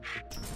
you